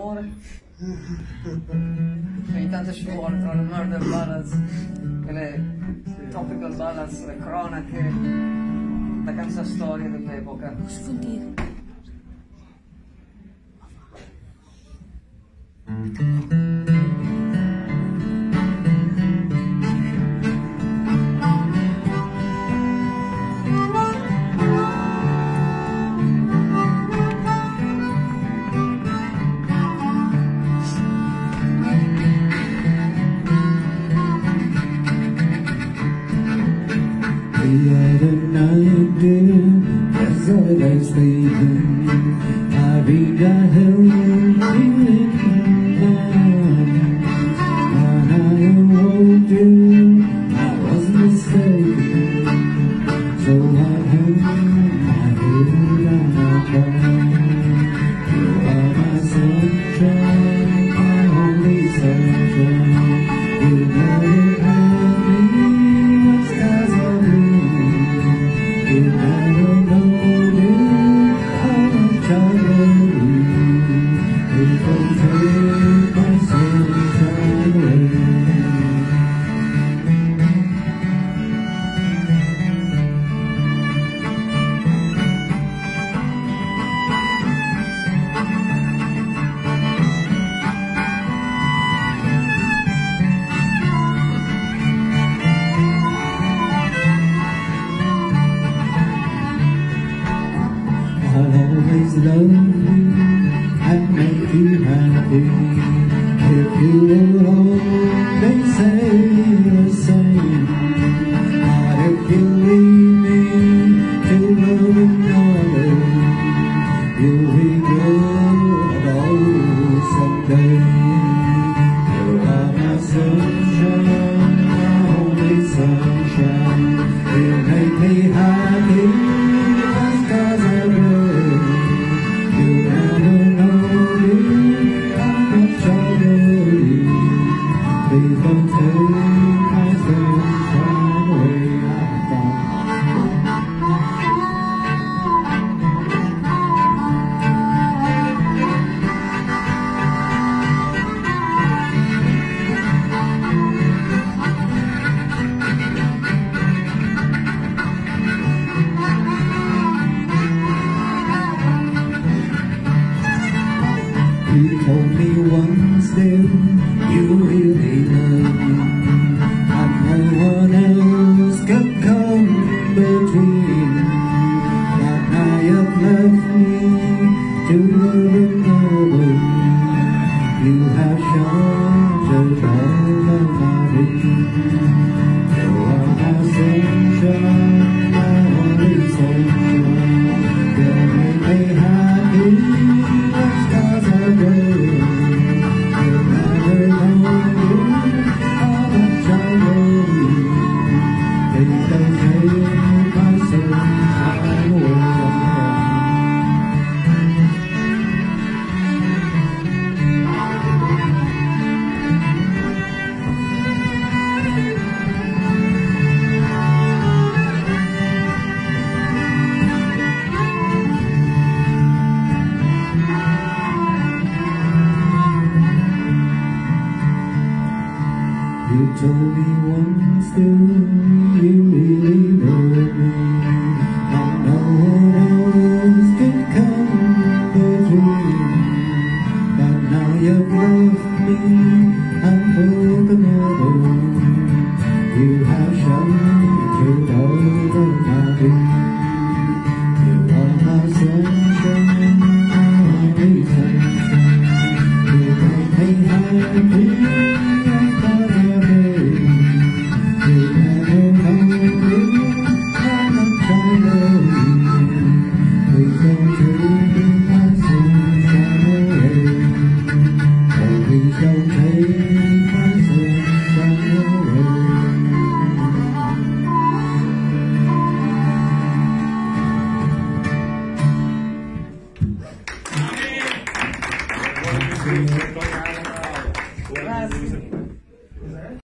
amore. Ogni tanto ci vuole tra le murder ballads e le topical ballads, le cronache, la canzone dell'epoca. Posso dire? late at night, dear, that's all I've been down If you, if you live home, they say still only one still you.